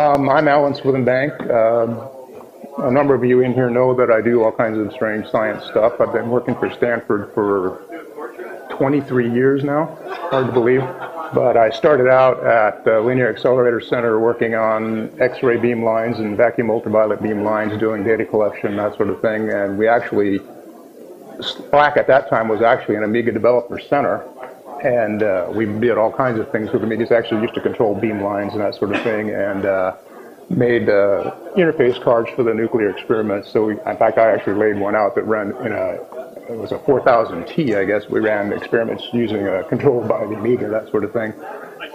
Um, I'm Alan Swithenbank. Um, a number of you in here know that I do all kinds of strange science stuff. I've been working for Stanford for 23 years now, hard to believe. But I started out at the Linear Accelerator Center working on X-ray beam lines and vacuum ultraviolet beam lines, doing data collection, that sort of thing. And we actually, SLAC at that time was actually an Amiga Developer Center. And uh, we did all kinds of things with Amigas, actually used to control beam lines and that sort of thing. And uh, made uh, interface cards for the nuclear experiments. So we, in fact, I actually laid one out that ran in a, it was a 4000T, I guess. We ran experiments using a controlled by the Amiga, that sort of thing.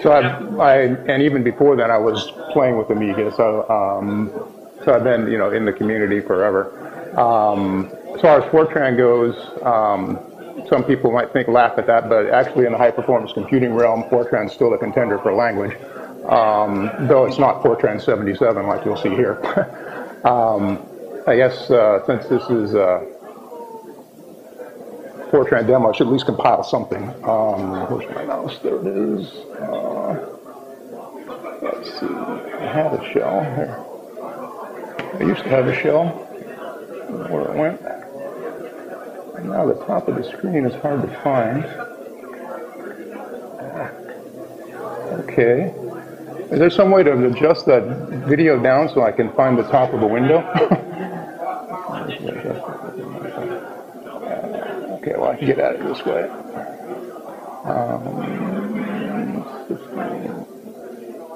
So I, I and even before then, I was playing with Amiga. So, um, so I've been, you know, in the community forever. Um, as far as Fortran goes, um, some people might think laugh at that, but actually in the high performance computing realm, Fortran's still a contender for language um, though it's not Fortran 77 like you'll see here. um, I guess uh, since this is a Fortran demo, I should at least compile something. Um, where's my mouse? There it is. Uh, let's see. I had a shell here. I used to have a shell. Where it went. Now the top of the screen is hard to find. Okay. Is there some way to adjust that video down so I can find the top of the window? okay, well, I can get at it this way. Um,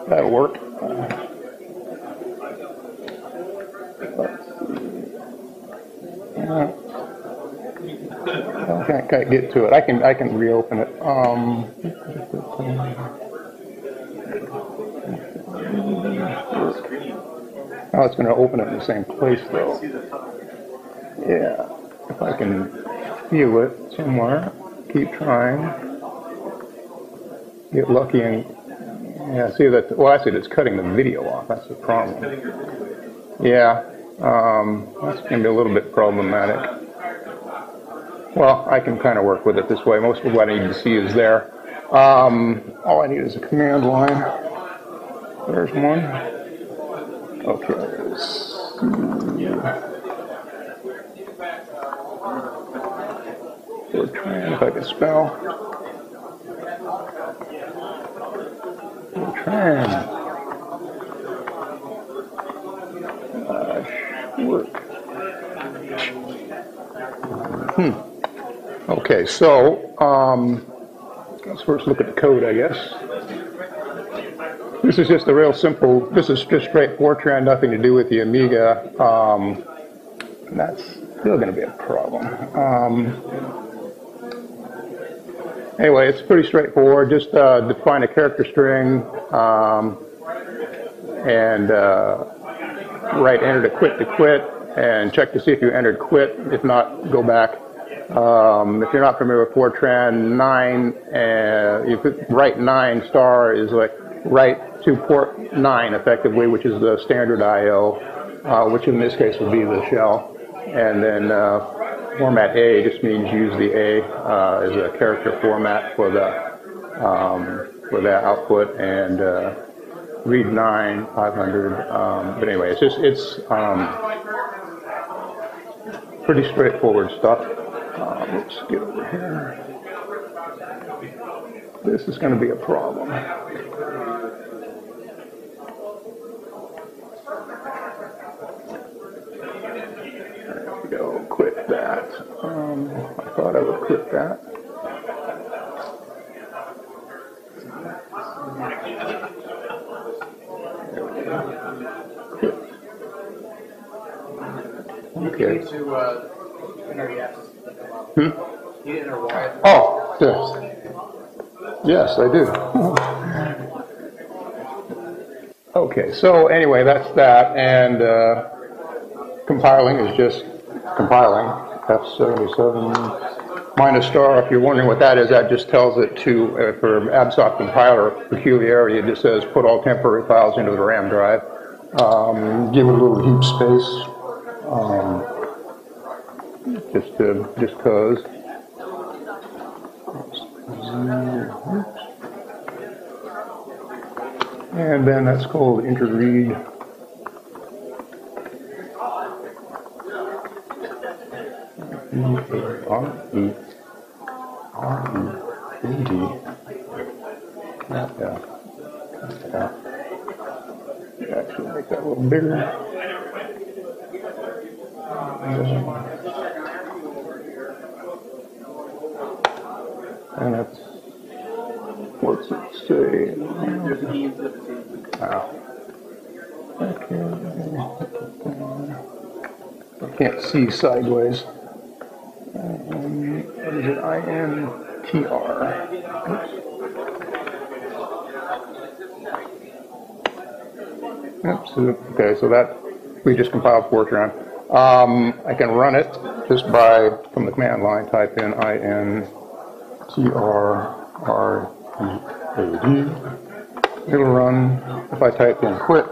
that'll work. Uh, I can't get to it. I can I can reopen it. Um, Oh, it's going to open it in the same place, though. Yeah. If I can view it somewhere, keep trying. Get lucky and yeah, see that. Well, I see it's cutting the video off. That's the problem. Yeah, um, that's going to be a little bit problematic. Well, I can kind of work with it this way. Most of what I need to see is there. Um, all I need is a command line. There's one. Okay, let's if I can spell. Uh, work. Hmm. Okay, so um, let's first look at the code, I guess. This is just a real simple, this is just straight Fortran, nothing to do with the Amiga. Um, that's still going to be a problem. Um, anyway, it's pretty straightforward. Just uh, define a character string um, and uh, write enter to quit to quit and check to see if you entered quit. If not, go back. Um, if you're not familiar with Fortran, 9, uh, you write 9 star is like write to port 9 effectively, which is the standard I.O., uh, which in this case would be the shell. And then uh, format A just means use the A uh, as a character format for the um, for that output. And uh, read 9, 500. Um, but anyway, it's just it's um, pretty straightforward stuff. Uh, let's get over here. This is going to be a problem. There we go quit that. Um, I thought I would quit that. Quit. Okay. Hmm? Oh, yes. Yes, I do. okay, so anyway, that's that, and uh, compiling is just compiling, F77 minus star. If you're wondering what that is, that just tells it to, uh, for Absoft compiler peculiarity, it just says put all temporary files into the RAM drive. Um, give it a little heap space, um, just to, just cause. And then that's called interread. E-A-R-E. R-E-A-D. Yeah, yeah. Actually make that a little bigger. And that's, what's it say? Wow. I can't see sideways. Um, what is it? I-N-T-R. Oops. Oops. Okay, so that we just compiled Fortran. Um, I can run it just by from the command line. Type in in I-N-T-R-R-E-A-D. It'll run. If I type in quit,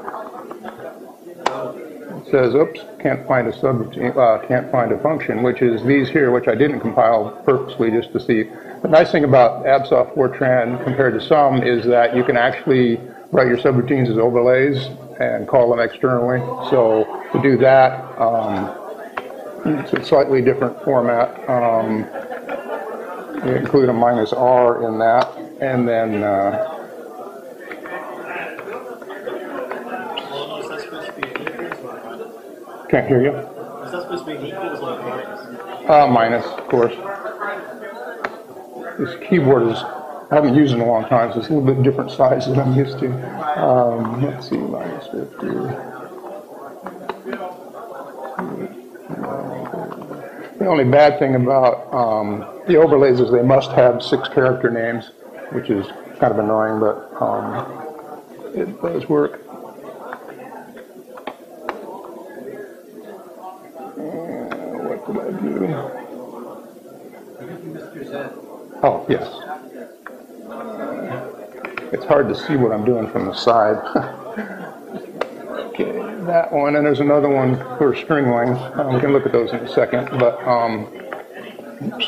it says, "Oops, can't find a sub, uh, can't find a function," which is these here, which I didn't compile purposely just to see. The nice thing about ABSOFT Fortran compared to some is that you can actually write your subroutines as overlays and call them externally. So to do that, um, it's a slightly different format. Um, you include a minus R in that, and then uh, Is that supposed to be an equals or a minus? can't hear you. Is that supposed to be equals or minus? Uh, minus, of course. This keyboard is, I haven't used it in a long time, so it's a little bit different size than I'm used to. Um, let's see, minus 50. The only bad thing about um, the overlays is they must have six character names, which is kind of annoying, but um, it does work. Uh, what did I do? Oh, yes. It's hard to see what I'm doing from the side. that one, and there's another one for string length. Uh, we can look at those in a second, but um, oops.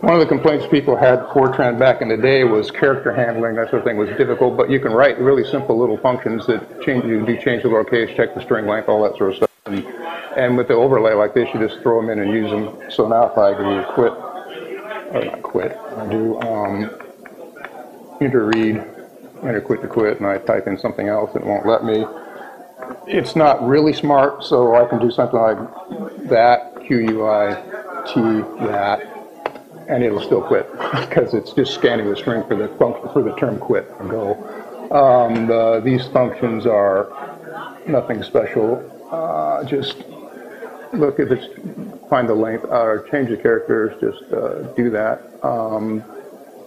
One of the complaints people had Fortran back in the day was character handling, that sort of thing was difficult, but you can write really simple little functions that change, you do change the lowercase, check the string length, all that sort of stuff. And, and with the overlay like this, you just throw them in and use them. So now if I do quit, or not quit, I do um, enter read, enter quit to quit, and I type in something else, it won't let me. It's not really smart, so I can do something like that, Q-U-I-T, that, and it'll still quit because it's just scanning the string for the function for the term quit and go. Um, the, these functions are nothing special. Uh, just look if it's find the length or change the characters. Just uh, do that. Um,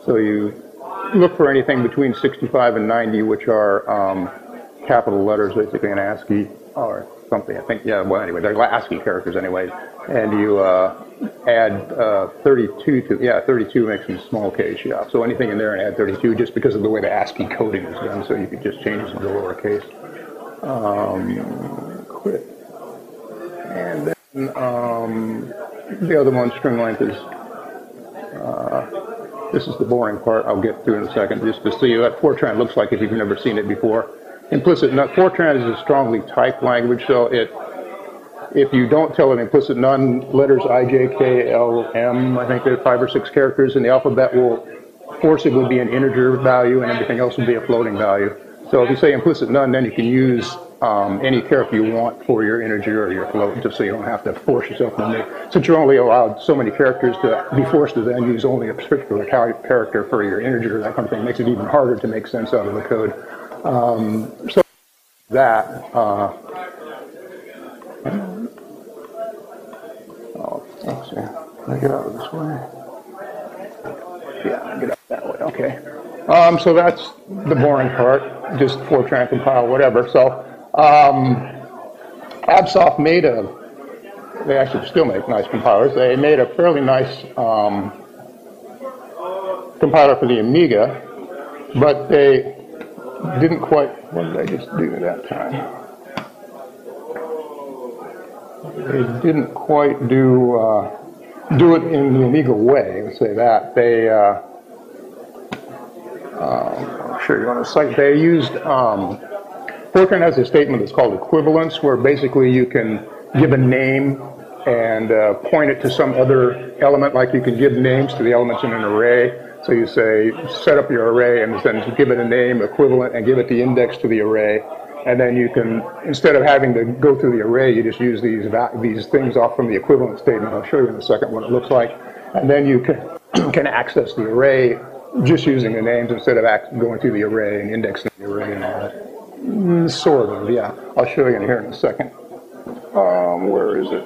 so you look for anything between 65 and 90, which are um, capital letters, basically in ASCII or something. I think, yeah, well, anyway, they're ASCII characters anyway. And you uh, add uh, 32 to, yeah, 32 makes them small case, yeah. So anything in there and add 32 just because of the way the ASCII coding is done. So you could just change it to lowercase. Um, quit. And then um, the other one, string length, is uh, this is the boring part. I'll get through in a second just to see what Fortran looks like if you've never seen it before. Implicit none. Fortran is a strongly typed language, so it if you don't tell it implicit none, letters I, J, K, L, M, I think there are five or six characters in the alphabet will forcibly be an integer value and everything else will be a floating value. So if you say implicit none, then you can use um, any character you want for your integer or your float, just so you don't have to force yourself to make. Since you're only allowed so many characters to be forced to then use only a particular character for your integer, that kind of thing makes it even harder to make sense out of the code. Um, so that. Uh, oh, let's see. I get out of this way? Yeah, get out that way. Okay. Um, so that's the boring part, just Fortran compile, whatever. So um, Absoft made a, they actually still make nice compilers. They made a fairly nice um, compiler for the Amiga, but they didn't quite, what did I just do that time? They didn't quite do uh, do it in the Amiga way, let's say that. They, uh, um, sure you're on the site, they used, um, Fortran has a statement that's called equivalence, where basically you can give a name and uh, point it to some other element, like you can give names to the elements in an array. So you say, set up your array and then give it a name equivalent and give it the index to the array. And then you can, instead of having to go through the array, you just use these, these things off from the equivalent statement. I'll show you in a second what it looks like. And then you can, can access the array just using the names instead of going through the array and indexing the array and all that. Mm, sort of, yeah. I'll show you in here in a second. Um, where is it?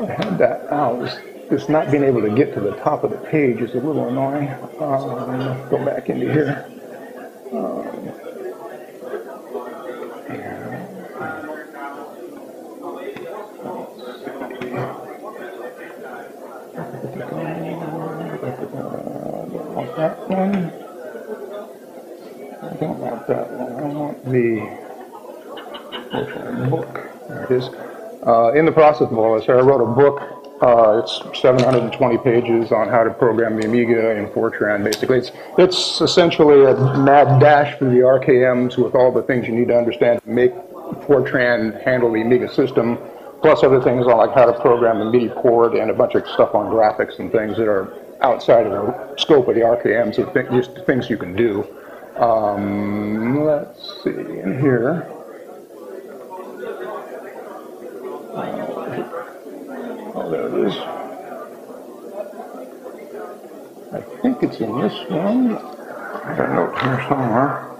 I had that out. Just not being able to get to the top of the page is a little annoying. Um, go back into here. Um, that one. I don't want that one. I want the book. There it is. Uh, in the process of all this, I wrote a book. Uh, it's 720 pages on how to program the Amiga in Fortran. Basically, it's it's essentially a mad dash through the RKMs with all the things you need to understand to make Fortran handle the Amiga system, plus other things on like how to program the MIDI port and a bunch of stuff on graphics and things that are outside of the scope of the RKMs, so th- things you can do. Um, let's see, in here. Oh, there it is. I think it's in this one. I got a note here somewhere.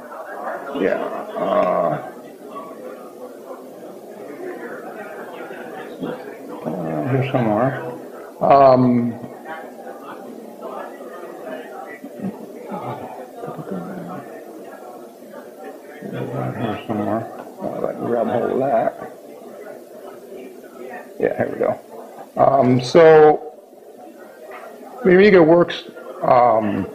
Yeah. Uh, uh, here somewhere. Um, here somewhere. Hold that. Yeah, here we go. Um, so Amiga works um,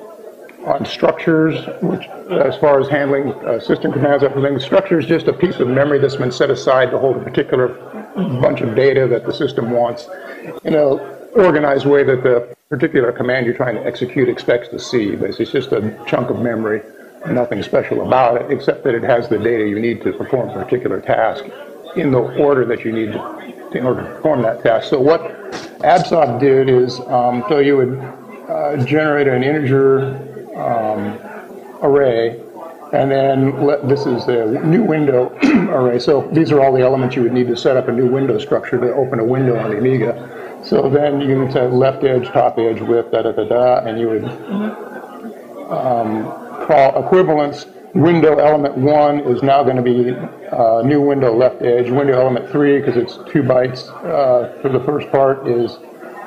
on structures, which, as far as handling uh, system commands, everything. Structure is just a piece of memory that's been set aside to hold a particular bunch of data that the system wants in a organized way that the particular command you're trying to execute expects to see. But it's just a chunk of memory, nothing special about it, except that it has the data you need to perform a particular task in the order that you need to in order to perform that task. So what Absoft did is, um, so you would uh, generate an integer um, array, and then let, this is a new window array. So these are all the elements you would need to set up a new window structure to open a window on the Amiga. So then you would say left edge, top edge, width, da da da da, and you would um, call equivalence window element one is now going to be uh, new window left edge. Window element three, because it's two bytes uh, for the first part, is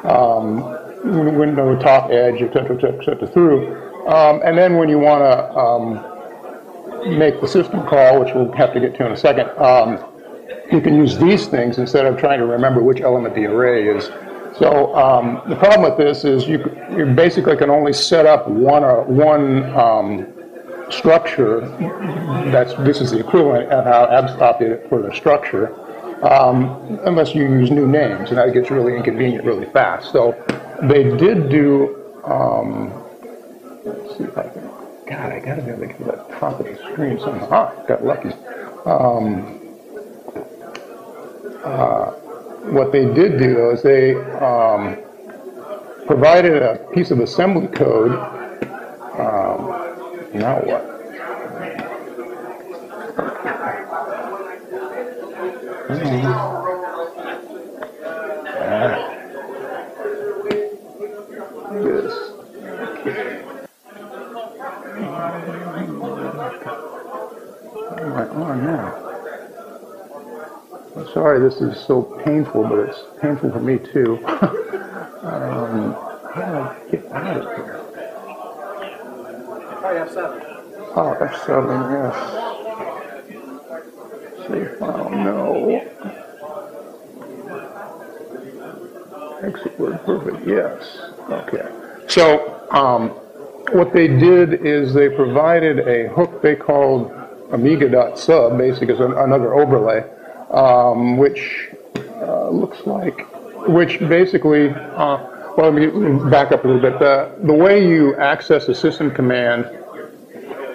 um, window top edge, etc., etc., etc., through. Um, and then when you want to um, make the system call, which we'll have to get to in a second, um, you can use these things instead of trying to remember which element the array is. So um, the problem with this is you, you basically can only set up one, uh, one um, structure, that's, this is the equivalent of how did it for the structure, um, unless you use new names, and that gets really inconvenient really fast. So they did do, um, let's see if I can, God, I gotta be able to get to the top of the screen somehow. Ah, got lucky. Um, uh, what they did do is they um, provided a piece of assembly code now what? Mm-hmm. Ah. What am on now? I'm sorry this is so painful, but it's painful for me too. um, F7. Oh, F7, yes. Save file, no. Exit WordPerfect, yes. Okay. So, um, what they did is they provided a hook they called amiga.sub, basically as another overlay, um, which uh, looks like which basically, uh, well, let me back up a little bit. The, the way you access a system command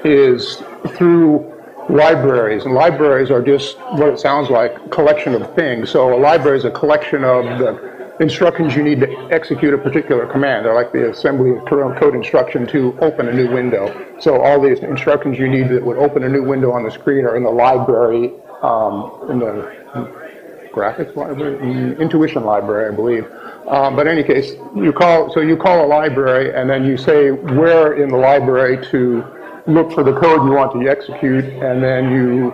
is through libraries, and libraries are just what it sounds like, collection of things. So a library is a collection of the instructions you need to execute a particular command. They're like the assembly code instruction to open a new window. So all these instructions you need that would open a new window on the screen are in the library, um, in the graphics library, mm, intuition library, I believe. Um, but in any case, you call, so you call a library and then you say where in the library to look for the code you want to execute and then you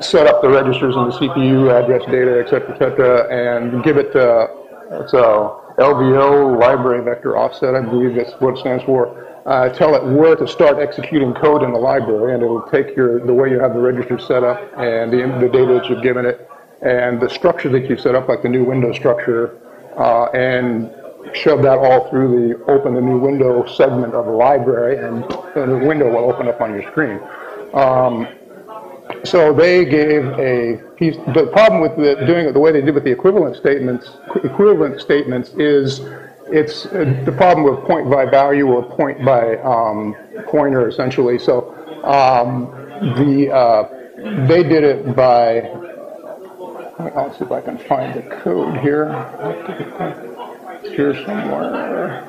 set up the registers in the CPU, address data, et cetera, et cetera, and give it to, it's a LVO, library vector offset, I believe that's what it stands for. Uh, tell it where to start executing code in the library, and it'll take your the way you have the register set up and the, the data that you've given it, and the structure that you've set up, like the new window structure, uh, and shove that all through the open the new window segment of the library, and, and the window will open up on your screen. Um, so they gave a piece. The problem with the, doing it the way they did with the equivalent statements, equivalent statements is it's uh, the problem with point by value or point by um, pointer essentially. So um, the uh, they did it by I'll see if I can find the code here. Here somewhere.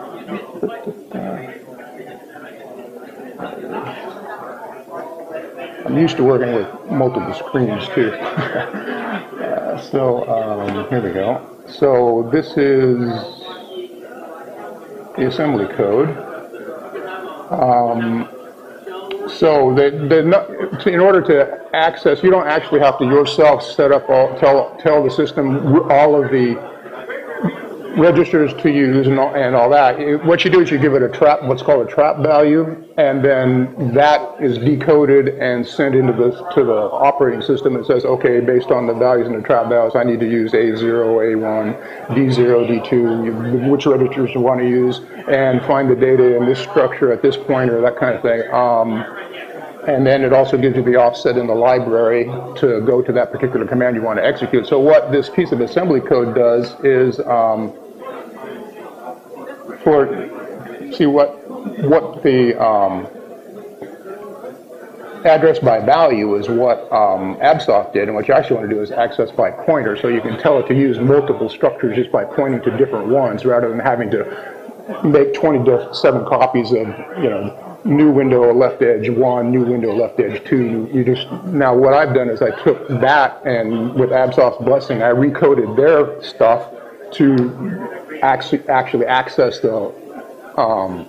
I'm used to working with multiple screens too. uh, so um, here we go. So this is the assembly code. Um, so in order to access, you don't actually have to yourself set up all, tell, tell the system all of the registers to use and all, and all that. What you do is you give it a trap, what's called a trap value, and then that is decoded and sent into the to the operating system. It says, okay, based on the values in the trap values, I need to use A0, A1, D0, D2, which registers you want to use, and find the data in this structure at this pointer, that kind of thing. Um, and then it also gives you the offset in the library to go to that particular command you want to execute. So what this piece of assembly code does is um, for see what what the um, address by value is what um, ABSOFT did, and what you actually want to do is access by pointer, so you can tell it to use multiple structures just by pointing to different ones rather than having to make 27 copies of you know new window left edge one, new window left edge two. You just now what I've done is I took that and with ABSOFT's blessing, I recoded their stuff to actually actually access the um,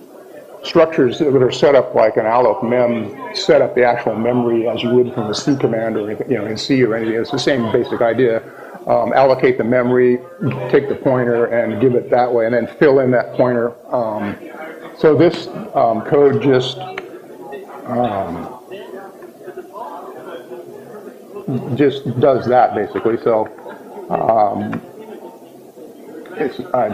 structures that are set up like an alloc mem set up the actual memory as you would from a C command or you know in C or anything. It's the same basic idea. Um, allocate the memory, take the pointer, and give it that way, and then fill in that pointer. Um, so this um, code just um, just does that basically. So um, it's I,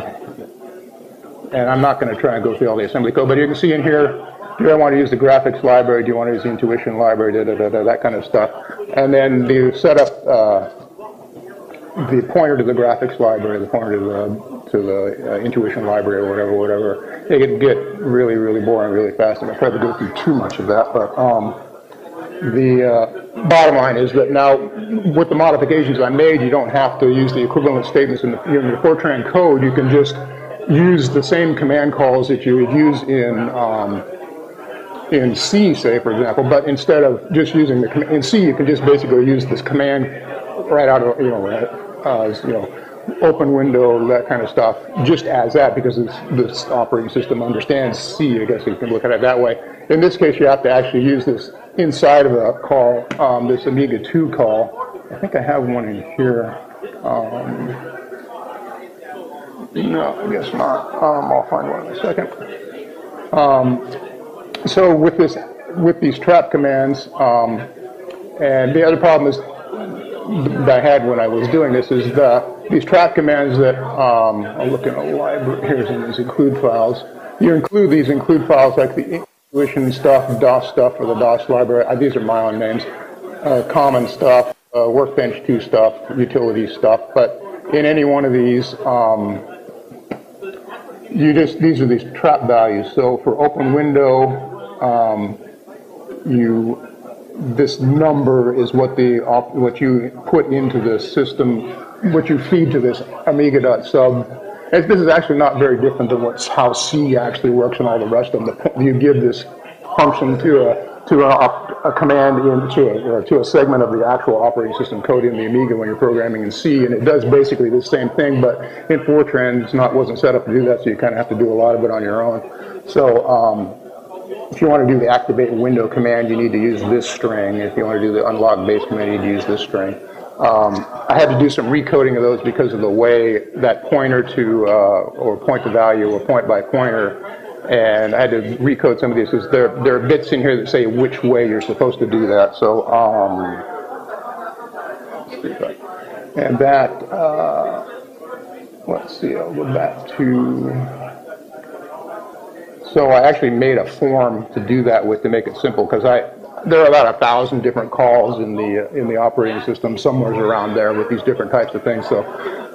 and I'm not going to try and go through all the assembly code, but you can see in here. Do I want to use the graphics library? Do you want to use the intuition library? Da, da, da, da that kind of stuff. And then the setup uh, the pointer to the graphics library, the pointer to the to the uh, intuition library or whatever, whatever. It can get really, really boring really fast. and I'm afraid to go through too much of that, but um, the uh, bottom line is that now with the modifications I made, you don't have to use the equivalent statements in the, in the Fortran code. You can just use the same command calls that you would use in um, in C, say for example, but instead of just using the in C, you can just basically use this command right out of you know, uh, you know open window, that kind of stuff, just as that because this, this operating system understands C, I guess you can look at it that way. In this case, you have to actually use this inside of a call, um, this Amiga 2 call. I think I have one in here. Um, no, I guess not. Um, I'll find one in a second. Um, so with this, with these trap commands, um, and the other problem is that I had when I was doing this is the these trap commands that um, I'll look in a library. Here's in these include files. You include these include files like the intuition stuff, DOS stuff, or the DOS library. Uh, these are my own names. Uh, common stuff, uh, workbench 2 stuff, utility stuff. But in any one of these, um, you just, these are these trap values. So for open window, um, you, this number is what the, op- what you put into the system, what you feed to this Amiga.sub. And This is actually not very different than what's, how C actually works and all the rest of them. The- You give this function to a, to a, a command into a, to a segment of the actual operating system code in the Amiga when you're programming in C, and it does basically the same thing, but in Fortran, it's not, wasn't set up to do that, so you kind of have to do a lot of it on your own. So, um, if you want to do the activate window command, you need to use this string. If you want to do the unlock base command, you need to use this string. Um, I had to do some recoding of those because of the way that pointer to, uh, or point to value or point by pointer, and I had to recode some of these because there, there are bits in here that say which way you're supposed to do that. So, um, and that, uh, let's see, I'll go back to, so I actually made a form to do that with to make it simple because I there are about a thousand different calls in the in the operating system somewhere around there with these different types of things. So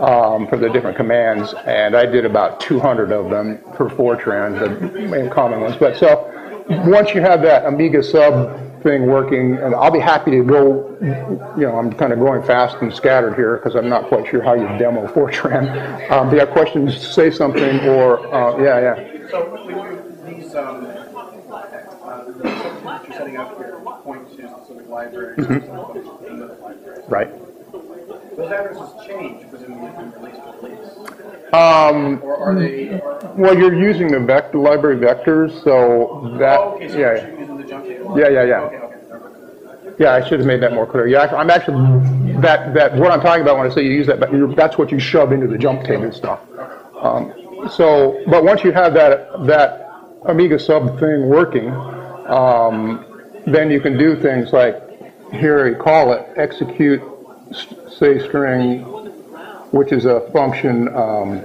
um, for the different commands, and I did about 200 of them for Fortran, the main common ones. But so once you have that Amiga sub thing working, and I'll be happy to go. You know, I'm kind of going fast and scattered here because I'm not quite sure how you demo Fortran. Um, if you have questions, say something, or uh, yeah, yeah. So these, um, uh, the that you're setting up here point to specific libraries, Mm-hmm. specific functions in those libraries. Right. Those addresses change presumably from release to release. Um, Or are they, or, well, you're using the vector library vectors, so that oh, okay, so yeah, you're using the jump table. Yeah, yeah, yeah. Okay, okay. yeah. I should have made that more clear. Yeah, I'm actually that that what I'm talking about when I say you use that, but you're, that's what you shove into the jump table stuff. Um, so, but once you have that that Amiga sub thing working, um, then you can do things like here you call it execute say string, which is a function um,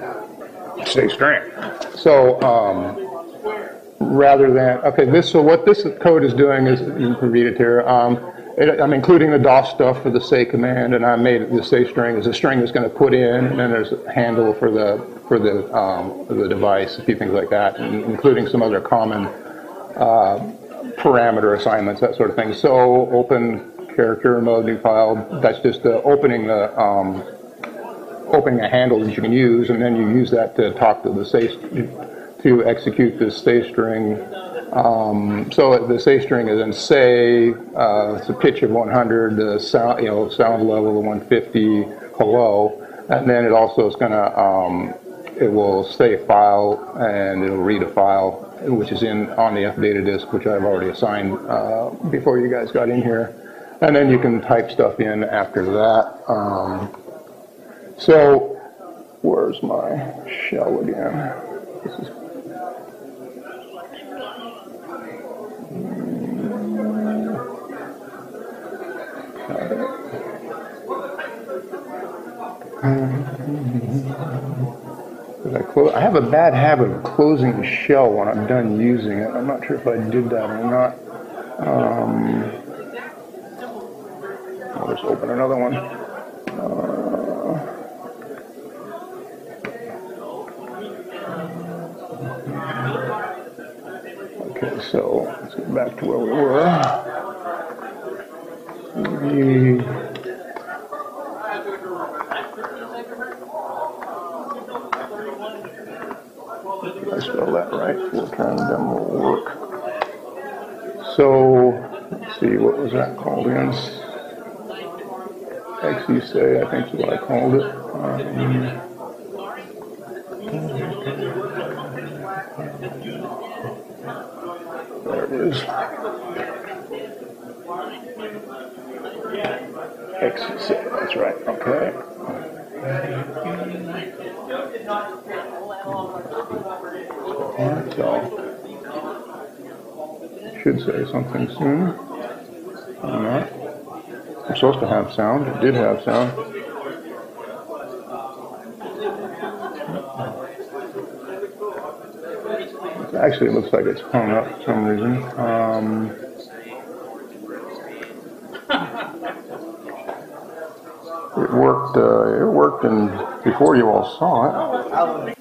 say string. So. Um, rather than, okay, this, so what this code is doing is, you can read it here, um, it, I'm including the DOS stuff for the say command, and I made it the say string is a string that's going to put in, and then there's a handle for the, for the, um, the device, a few things like that, including some other common, uh, parameter assignments, that sort of thing. So open character mode, new file, that's just the opening the, um, opening a handle that you can use, and then you use that to talk to the say, to execute this say string. Um, so the say string is in say, uh, it's a pitch of 100, the sound, you know, sound level of 150, hello, and then it also is gonna, um, it will say file and it'll read a file which is in on the F data disk, which I've already assigned uh, before you guys got in here, and then you can type stuff in after that. Um, so, where's my shell again? This is Did I close? I have a bad habit of closing the shell when I'm done using it. I'm not sure if I did that or not. Um, I'll just open another one. Uh, okay, so let's get back to where we were. The- Did I spell that right? Full time demo work. So, let's see, what was that called again? XE say, I think is what I called it. Um, there it is. XE that's right, okay. Alright, so should say something soon. I'm not. I'm supposed to have sound. It did have sound. Actually, it looks like it's hung up for some reason. Um, it worked, uh, it worked and before you all saw it.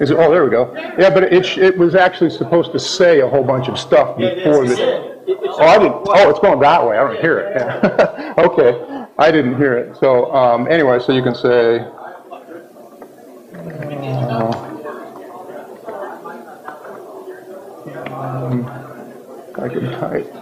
Is it, oh, there we go. Yeah, but it, sh- it was actually supposed to say a whole bunch of stuff before this. Oh, I didn't, oh, it's going that way. I don't hear it. Yeah. Okay, I didn't hear it. So, um, anyway, so you can say. uh, um, I can type.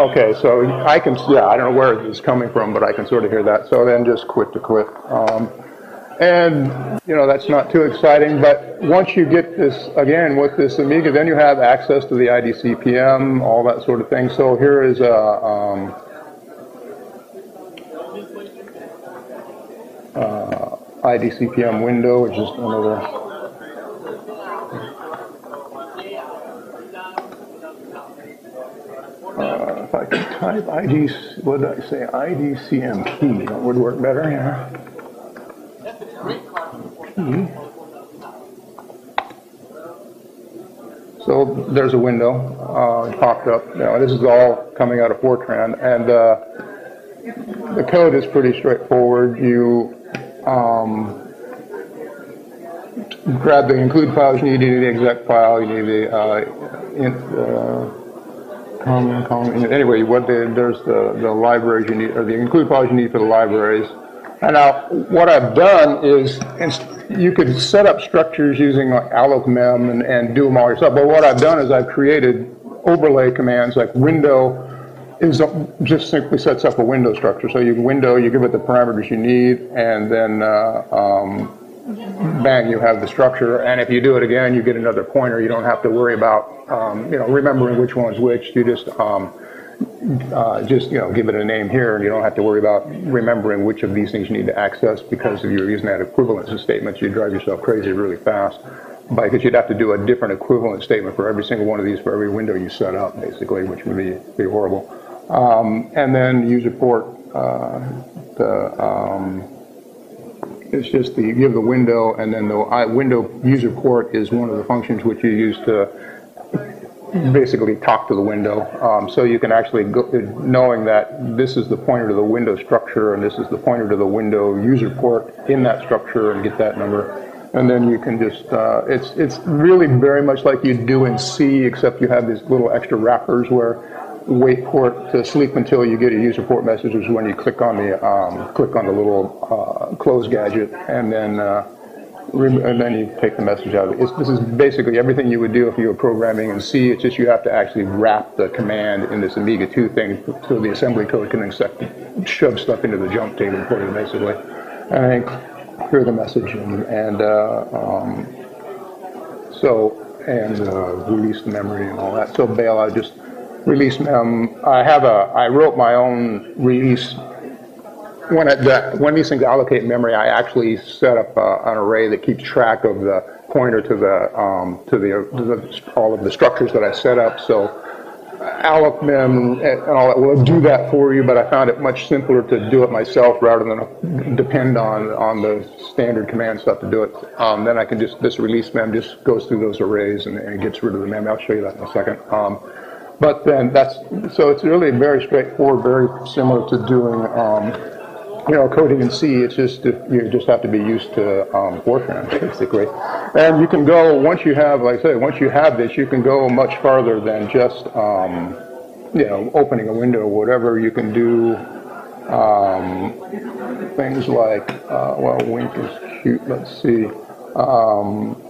Okay, so I can, yeah, I don't know where it's coming from, but I can sort of hear that. So then just quit to quit. Um, and, you know, that's not too exciting, but once you get this, again, with this Amiga, then you have access to the IDCMP, all that sort of thing. So here is a, um, uh, IDCMP window, which is another Uh, if I could type ID, what did I say, IDCM key, that would work better. Key. So there's a window, uh, popped up, now this is all coming out of Fortran, and, uh, the code is pretty straightforward. You, um, grab the include files you need, you need the exec file, you need the, uh, in, uh, Common, common, anyway, what the, there's the, the libraries you need, or the include files you need for the libraries. And now, what I've done is, you could set up structures using like allocmem and, and do them all yourself, but what I've done is I've created overlay commands like window is, just simply sets up a window structure. So you window, you give it the parameters you need, and then, uh, um, bang, you have the structure. And if you do it again, you get another pointer. You don't have to worry about, um, you know, remembering which one's which. You just, um, uh, just, you know, give it a name here and you don't have to worry about remembering which of these things you need to access because if you're using that equivalency statement, you drive yourself crazy really fast. Because you'd have to do a different equivalent statement for every single one of these for every window you set up, basically, which would be, be horrible. Um, and then user port, uh, the, um, it's just the, you give the window, and then the I- window user port is one of the functions which you use to basically talk to the window. Um, so you can actually go, knowing that this is the pointer to the window structure, and this is the pointer to the window user port in that structure, and get that number. And then you can just, uh, it's, it's really very much like you do in C, except you have these little extra wrappers where wait port to sleep until you get a user port message is when you click on the um, click on the little uh, close gadget and then uh, and then you take the message out. It's, this is basically everything you would do if you were programming in C. It's just you have to actually wrap the command in this Amiga 2 thing so the assembly code can accept, shove stuff into the jump table for you basically, and hear the message and, and uh, um, so and uh, release the memory and all that. So bail out just release. Um, I have a. I wrote my own release. When the, when these things allocate memory, I actually set up uh, an array that keeps track of the pointer to the um, to the, the all of the structures that I set up. So allocmem and all that will do that for you, but I found it much simpler to do it myself rather than depend on on the standard command stuff to do it. Um, then I can just this release mem just goes through those arrays and, and gets rid of the mem. I'll show you that in a second. Um, but then that's so it's really very straightforward, very similar to doing um, you know coding in C. It's just you just have to be used to um, Fortran basically, and you can go once you have like I say once you have this, you can go much farther than just um, you know opening a window or whatever. You can do um, things like uh, well, Wink is cute. Let's see. Um,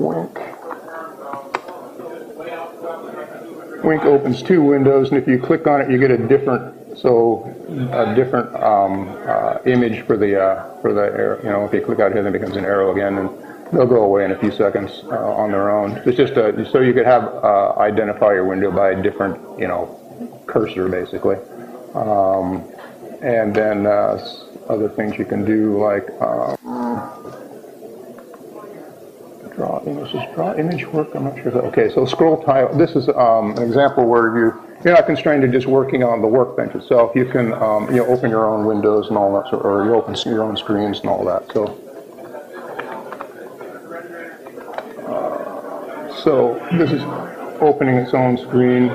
Wink. Wink opens two windows, and if you click on it, you get a different, so a different um, uh, image for the uh, for the arrow. You know, if you click out here, then it becomes an arrow again, and they'll go away in a few seconds uh, on their own. It's just a, so you could have uh, identify your window by a different, you know, cursor basically, um, and then uh, other things you can do like. Um, draw image, just draw image work, I'm not sure. That, okay, so scroll tile, this is um, an example where you, you're not constrained to just working on the workbench itself. You can, um, you know, open your own windows and all that, sort, or you open your own screens and all that, so. Uh, so this is opening its own screen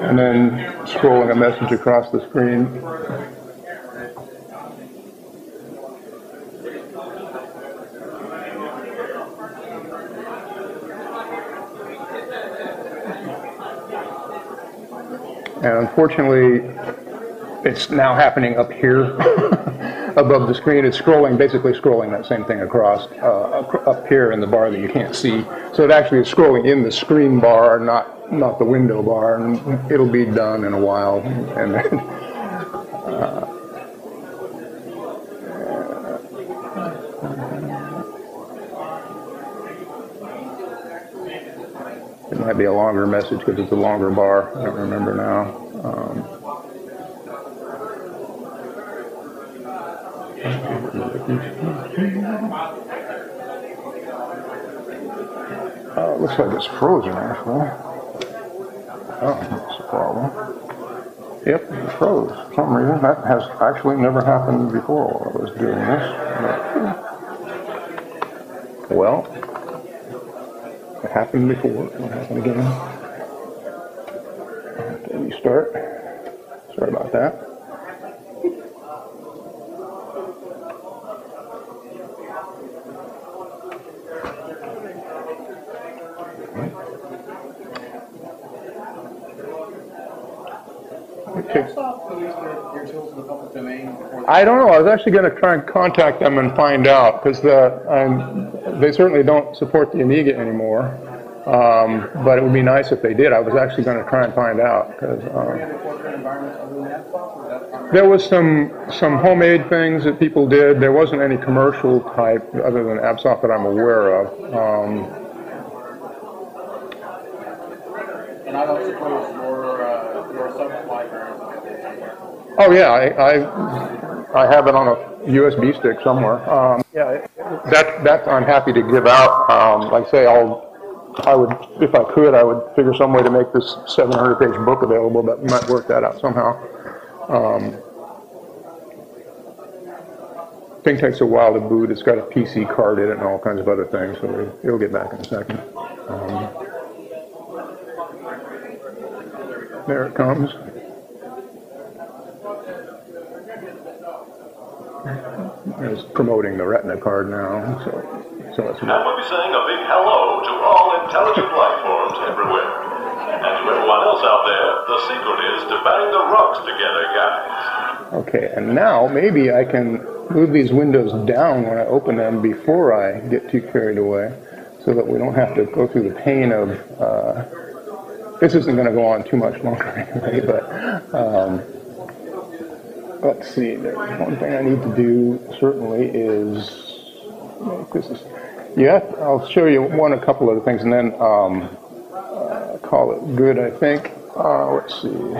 and then scrolling a message across the screen. And unfortunately, it's now happening up here above the screen. It's scrolling, basically scrolling that same thing across uh, up here in the bar that you can't see. So it actually is scrolling in the screen bar, not not the window bar, and it'll be done in a while. And then, might be a longer message because it's a longer bar. I don't remember now. Um, Uh, it looks like it's frozen actually. Oh, that's a problem. Yep, it froze. For some reason, that has actually never happened before while I was doing this. But, well, it happened before. It'll happen again. Okay, restart. Sorry about that. Microsoft release their, their tools in the public domain before I don't know. I was actually going to try and contact them and find out because the um, they certainly don't support the Amiga anymore. Um, but it would be nice if they did. I was actually going to try and find out because um, have a portrait environment other than that software? Or that's primarily- there was some some homemade things that people did. There wasn't any commercial type other than Absoft that I'm aware of. Um, And I don't suppose your, uh, your subject library is available somewhere. Oh yeah, I, I I have it on a USB stick somewhere. Um, yeah, that that I'm happy to give out. Um, like I say, I'll I would if I could I would figure some way to make this 700 page book available, but we might work that out somehow. Um, thing takes a while to boot. It's got a PC card in it and all kinds of other things, so it'll get back in a second. Um, there it comes. It's promoting the Retina card now, so so it's And we'll be saying a big hello to all intelligent life forms everywhere. And to everyone else out there, the secret is to bang the rocks together, guys. okay. And now maybe I can move these windows down when I open them before I get too carried away, so that we don't have to go through the pain of. Uh, this isn't going to go on too much longer anyway, but. Um, let's see. One thing I need to do certainly is this. Is, yeah, I'll show you one, a couple other things, and then um, uh, call it good. I think. Uh, let's see.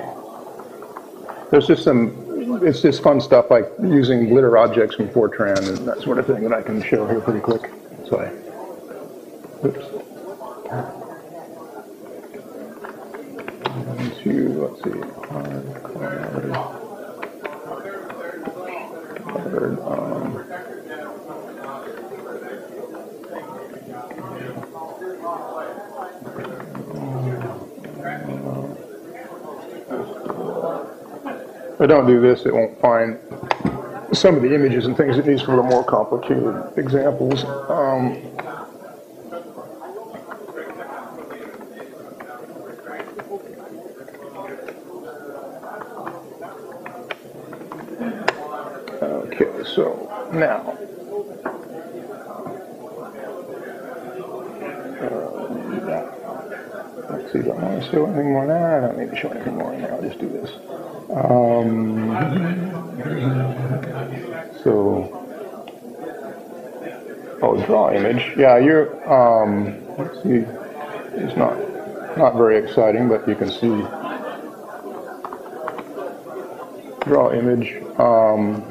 There's just some. It's just fun stuff like using blitter objects from Fortran and that sort of thing that I can show here pretty quick. So I. Oops. Let's see. Hard Covered, um, if I don't do this, it won't find some of the images and things it needs for the more complicated examples. Um, okay, so now. Um, that- Let's see, do I want to show anything more now? I don't need to show anything more there. I'll just do this. Um, so, oh, draw image. Yeah, you're, um, let's see, it's not, not very exciting, but you can see draw image. Um,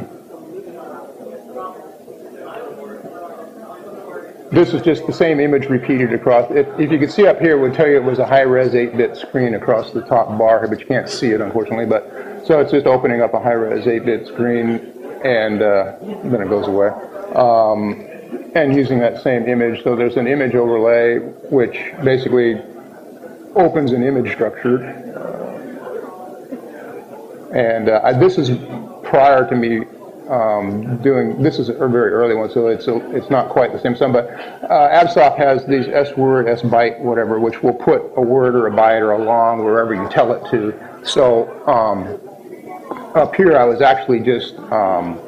this is just the same image repeated across. If, if you could see up here, it would tell you it was a high-res 8-bit screen across the top bar here, but you can't see it, unfortunately. But so it's just opening up a high-res 8-bit screen, and uh, then it goes away. Um, and using that same image. So there's an image overlay, which basically opens an image structure. And uh, I- this is prior to me um, doing, this is a very early one, so it's, a- it's not quite the same sum, but uh, has these S word, S byte, whatever, which will put a word or a byte or a long wherever you tell it to. So um, up here, I was actually just, um,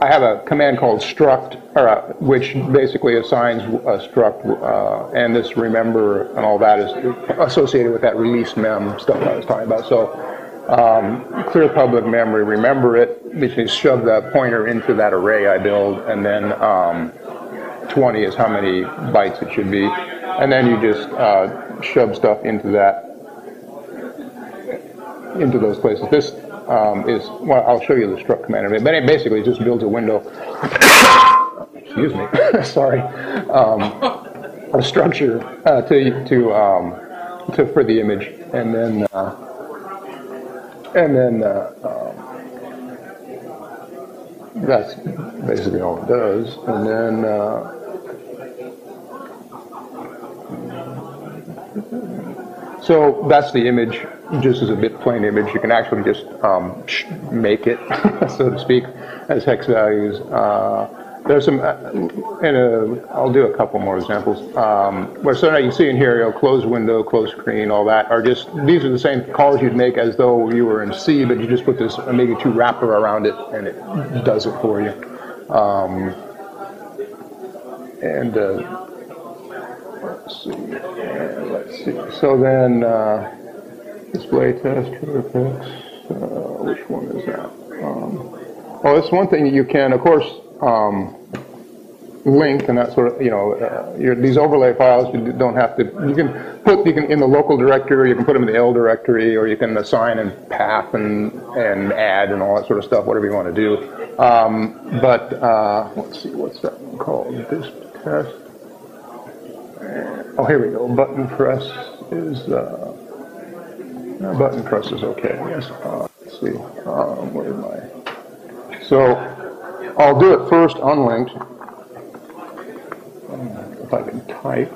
I have a command called struct, or, uh, which basically assigns a struct, uh, and this remember and all that is associated with that release mem stuff I was talking about. So um, clear public memory, remember it, is shove that pointer into that array I build, and then um, 20 is how many bytes it should be. And then you just uh, shove stuff into that, into those places. This um, is, well, I'll show you the struct command a minute, but it basically just builds a window, excuse me, sorry, um, a structure uh, to, to, um, to, for the image, and then, uh, and then, uh, um, that's basically all it does. And then, uh, so that's the image, just as a bit plane image. You can actually just um, make it, so to speak, as hex values. Uh, there's some, uh, and uh, I'll do a couple more examples. Um, where so now you see in here, you know, close window, close screen, all that are just these are the same calls you'd make as though you were in C, but you just put this Amiga two wrapper around it, and it does it for you. Um, and uh, let's see, uh, let's see. So then, uh, display test. Uh, which one is that? Um, oh, that's one thing you can, of course, um, link and that sort of, you know, uh, your, these overlay files, you don't have to, you can put, you can, in the local directory, you can put them in the L directory, or you can assign and path and, and add and all that sort of stuff, whatever you want to do. Um, but, uh, let's see, what's that called? This test. Oh, here we go. Button press is, uh, no, button press is okay, yes. Uh, let's see, um, where am I? So, I'll do it first unlinked. If I can type.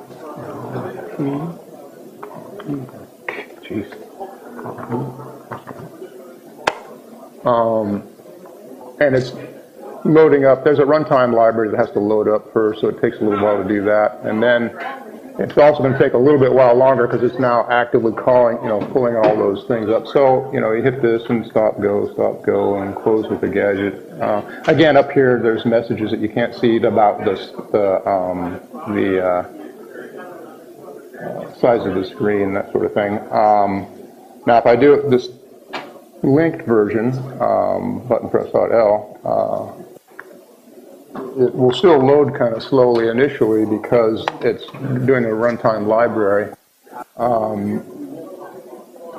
Jeez. Um, and it's loading up. There's a runtime library that has to load up first, so it takes a little while to do that. And then it's also going to take a little bit while longer because it's now actively calling, you know, pulling all those things up. So, you know, you hit this and stop, go, stop, go, and close with the gadget. Uh, again, up here, there's messages that you can't see about the, um, the uh, size of the screen, that sort of thing. Um, now, if I do this linked version, um, button press L, uh, it will still load kind of slowly initially because it's doing a runtime library. Um,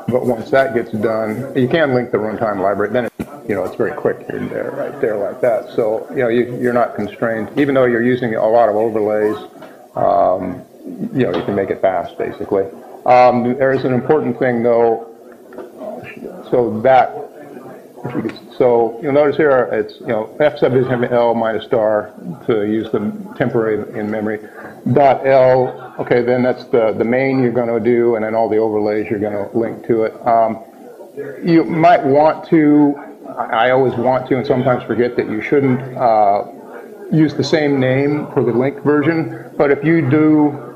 but once that gets done, you can link the runtime library. Then, it, you know, it's very quick. You're there, right there, like that. So, you know, you, you're not constrained. Even though you're using a lot of overlays, um, you know, you can make it fast, basically. Um, there is an important thing, though. So that so you'll notice here it's, you know, F sub is L minus star to use the temporary in memory. Dot L, okay, then that's the, the main you're going to do, and then all the overlays you're going to link to it. Um, you might want to, I always want to and sometimes forget that you shouldn't uh, use the same name for the link version, but if you do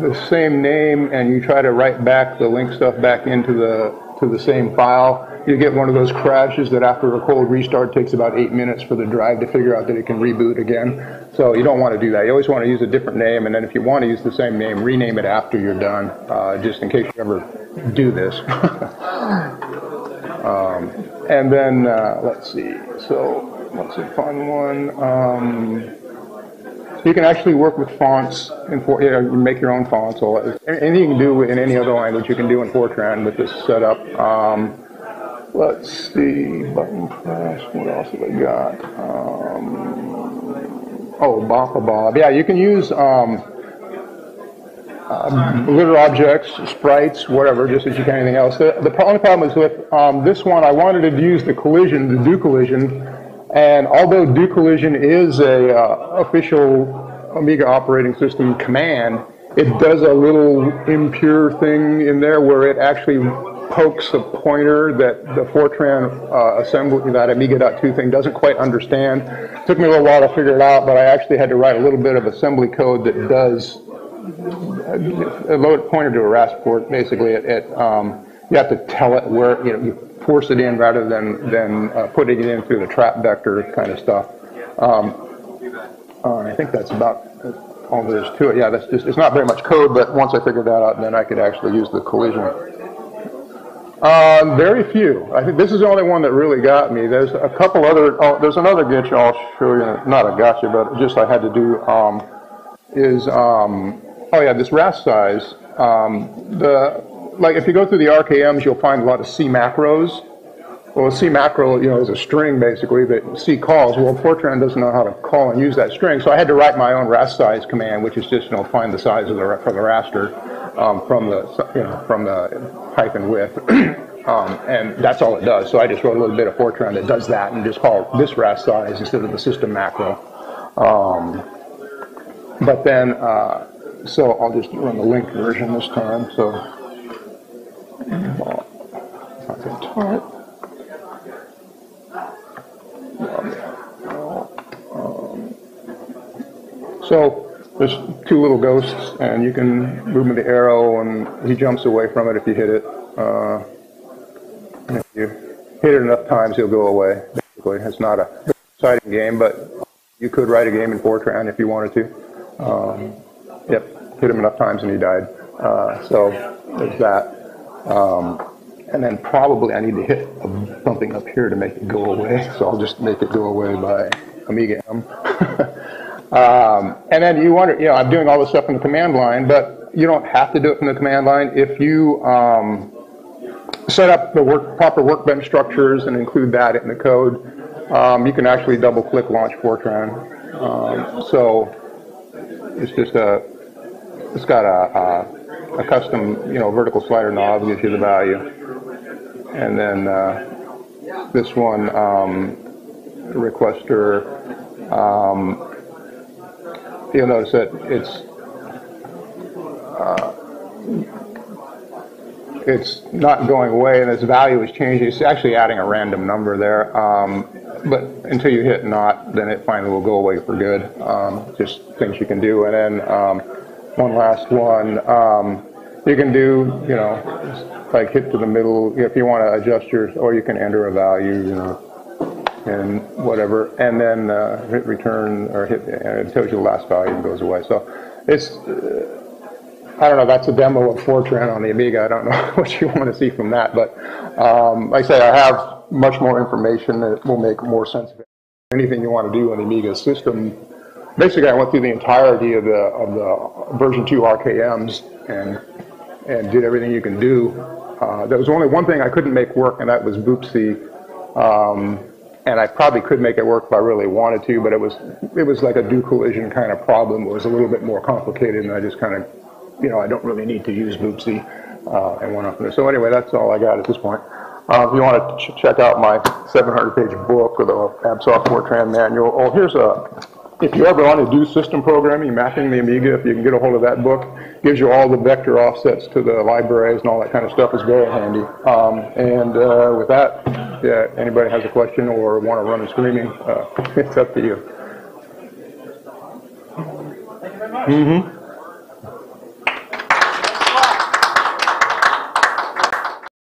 the same name and you try to write back the link stuff back into the to the same file, you get one of those crashes that after a cold restart takes about eight minutes for the drive to figure out that it can reboot again. So you don't want to do that. You always want to use a different name, and then if you want to use the same name, rename it after you're done, uh, just in case you ever do this. um, and then uh, let's see. So what's a fun one? Um, you can actually work with fonts and you know, make your own fonts. Anything you can do in any other language, you can do in Fortran with this setup. Um, let's see, button press. What else have I got? Um, oh, Bapa Bob. Yeah, you can use um, uh, blitter objects, sprites, whatever, just as you can anything else. The, the only problem is with um, this one. I wanted to use the collision, the do collision And although do collision is a uh, official Amiga operating system command, it does a little impure thing in there where it actually pokes a pointer that the Fortran uh, assembly, that Amiga.2 thing doesn't quite understand. It Took me a little while to figure it out, but I actually had to write a little bit of assembly code that does a load pointer to a RAS port. Basically, it, it um, you have to tell it where you know you force it in rather than than uh, putting it in through the trap vector kind of stuff. Um, uh, I think that's about all there is to it. Yeah, that's just it's not very much code, but once I figured that out, then I could actually use the collision. Uh, very few. I think this is the only one that really got me. There's a couple other. Oh, there's another glitch I'll show you. Not a gotcha, but just I had to do. Um, is um, oh yeah, this RAS size. Um, the like if you go through the RKMs, you'll find a lot of C macros. Well, C macro, you know, is a string basically that C calls. Well, Fortran doesn't know how to call and use that string, so I had to write my own RAS size command, which is just you know find the size of the for the raster um, from the you know from the hyphen width, um, and that's all it does. So I just wrote a little bit of Fortran that does that and just call this RAS size instead of the system macro. Um, but then, uh, so I'll just run the link version this time. So. So there's two little ghosts, and you can move him with the arrow, and he jumps away from it if you hit it. Uh, if you hit it enough times, he'll go away. Basically, it's not a exciting game, but you could write a game in Fortran if you wanted to. Um, yep, hit him enough times and he died. Uh, so there's that. Um, and then probably I need to hit something up here to make it go away. So I'll just make it go away by Amiga M. um, and then you wonder, you know, I'm doing all this stuff in the command line, but you don't have to do it from the command line. If you um, set up the work, proper workbench structures and include that in the code, um, you can actually double click launch Fortran. Um, so it's just a, it's got a, a, a custom, you know, vertical slider knob gives you the value. And then uh, this one, um, requester, um, you'll notice that it's uh, it's not going away and its value is changing. It's actually adding a random number there. Um, but until you hit not, then it finally will go away for good. Um, just things you can do. And then um, one last one. Um, you can do, you know, like hit to the middle if you want to adjust your, or you can enter a value, you know, and whatever, and then uh, hit return or hit, and it tells you the last value and goes away. So it's, uh, I don't know, that's a demo of Fortran on the Amiga. I don't know what you want to see from that, but um, like I say, I have much more information that will make more sense of. Anything you want to do on the Amiga system, basically I went through the entirety of the, of the version 2 RKMs and and did everything you can do. Uh, there was only one thing I couldn't make work, and that was BOOPSI. Um, and I probably could make it work if I really wanted to, but it was it was like a do collision kind of problem. It was a little bit more complicated, and I just kind of, you know, I don't really need to use BOOPSI, uh, and went off there. So anyway, that's all I got at this point. Uh, if you want to ch check out my 700-page book with the Absoft Fortran manual, oh, here's a if you ever want to do system programming, mapping the Amiga, if you can get a hold of that book, gives you all the vector offsets to the libraries and all that kind of stuff is very handy. Um, and uh, with that, yeah, anybody has a question or want to run a screaming, uh, it's up to you. Thank you very much. Mm-hmm.